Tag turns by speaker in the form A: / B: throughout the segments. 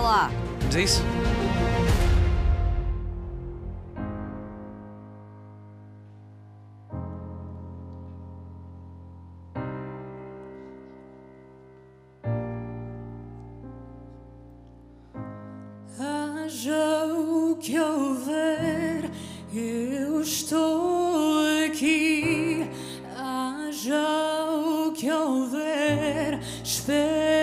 A: lá.
B: Vamos a isso?
C: Haja o que houver, eu estou aqui. Haja o que houver, espero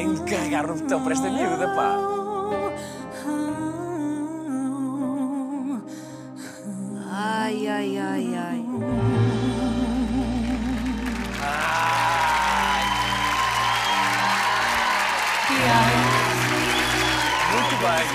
B: tenho de carregar no botão para esta miúda, pá.
A: Ai, ai, ai, ai.
B: Muito bem.